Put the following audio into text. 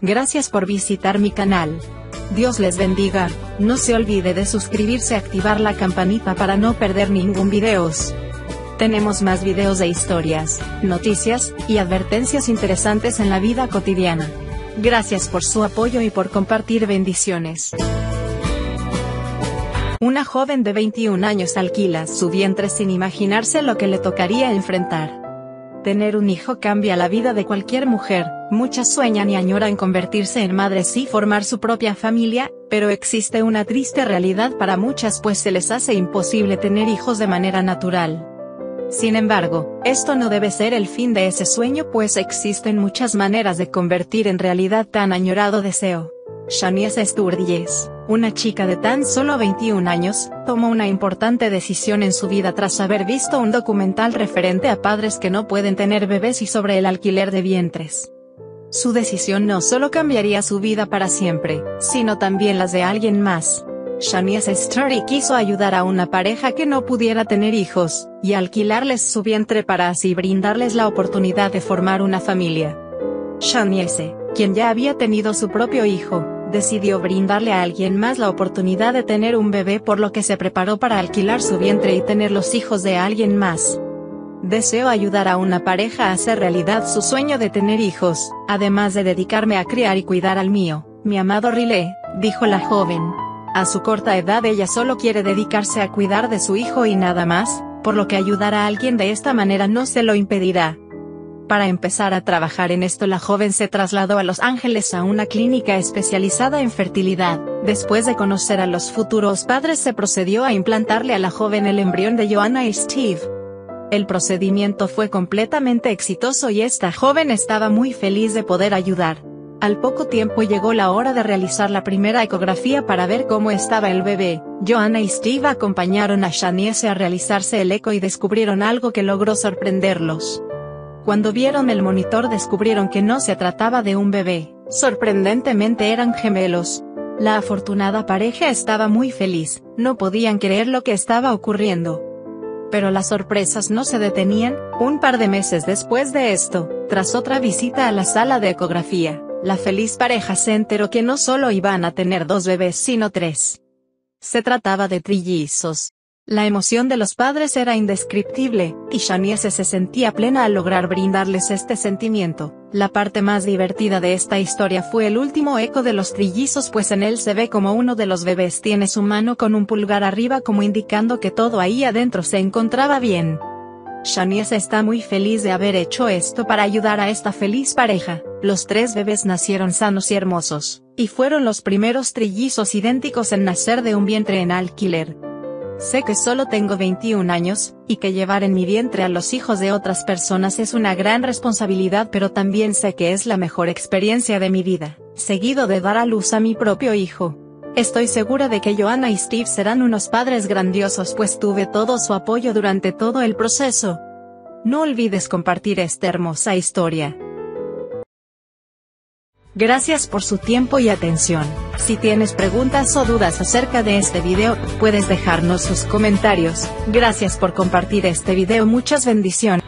Gracias por visitar mi canal. Dios les bendiga, no se olvide de suscribirse y activar la campanita para no perder ningún videos. Tenemos más videos de historias, noticias, y advertencias interesantes en la vida cotidiana. Gracias por su apoyo y por compartir bendiciones. Una joven de 21 años alquila su vientre sin imaginarse lo que le tocaría enfrentar. Tener un hijo cambia la vida de cualquier mujer, muchas sueñan y añoran convertirse en madres y formar su propia familia, pero existe una triste realidad para muchas pues se les hace imposible tener hijos de manera natural. Sin embargo, esto no debe ser el fin de ese sueño pues existen muchas maneras de convertir en realidad tan añorado deseo. Shanice Sturdies, una chica de tan solo 21 años, tomó una importante decisión en su vida tras haber visto un documental referente a padres que no pueden tener bebés y sobre el alquiler de vientres. Su decisión no solo cambiaría su vida para siempre, sino también las de alguien más. Shanice Story quiso ayudar a una pareja que no pudiera tener hijos, y alquilarles su vientre para así brindarles la oportunidad de formar una familia. Shanice, quien ya había tenido su propio hijo, decidió brindarle a alguien más la oportunidad de tener un bebé por lo que se preparó para alquilar su vientre y tener los hijos de alguien más. Deseo ayudar a una pareja a hacer realidad su sueño de tener hijos, además de dedicarme a criar y cuidar al mío, mi amado Riley, dijo la joven. A su corta edad ella solo quiere dedicarse a cuidar de su hijo y nada más, por lo que ayudar a alguien de esta manera no se lo impedirá. Para empezar a trabajar en esto la joven se trasladó a Los Ángeles a una clínica especializada en fertilidad. Después de conocer a los futuros padres se procedió a implantarle a la joven el embrión de Joanna y Steve. El procedimiento fue completamente exitoso y esta joven estaba muy feliz de poder ayudar. Al poco tiempo llegó la hora de realizar la primera ecografía para ver cómo estaba el bebé. Joanna y Steve acompañaron a Shanice a realizarse el eco y descubrieron algo que logró sorprenderlos. Cuando vieron el monitor descubrieron que no se trataba de un bebé, sorprendentemente eran gemelos. La afortunada pareja estaba muy feliz, no podían creer lo que estaba ocurriendo. Pero las sorpresas no se detenían, un par de meses después de esto, tras otra visita a la sala de ecografía, la feliz pareja se enteró que no solo iban a tener dos bebés sino tres. Se trataba de trillizos, la emoción de los padres era indescriptible, y Shanice se sentía plena al lograr brindarles este sentimiento. La parte más divertida de esta historia fue el último eco de los trillizos pues en él se ve como uno de los bebés tiene su mano con un pulgar arriba como indicando que todo ahí adentro se encontraba bien. Shanice está muy feliz de haber hecho esto para ayudar a esta feliz pareja. Los tres bebés nacieron sanos y hermosos, y fueron los primeros trillizos idénticos en nacer de un vientre en alquiler. Sé que solo tengo 21 años, y que llevar en mi vientre a los hijos de otras personas es una gran responsabilidad pero también sé que es la mejor experiencia de mi vida, seguido de dar a luz a mi propio hijo. Estoy segura de que Joanna y Steve serán unos padres grandiosos pues tuve todo su apoyo durante todo el proceso. No olvides compartir esta hermosa historia. Gracias por su tiempo y atención. Si tienes preguntas o dudas acerca de este video, puedes dejarnos sus comentarios. Gracias por compartir este video. Muchas bendiciones.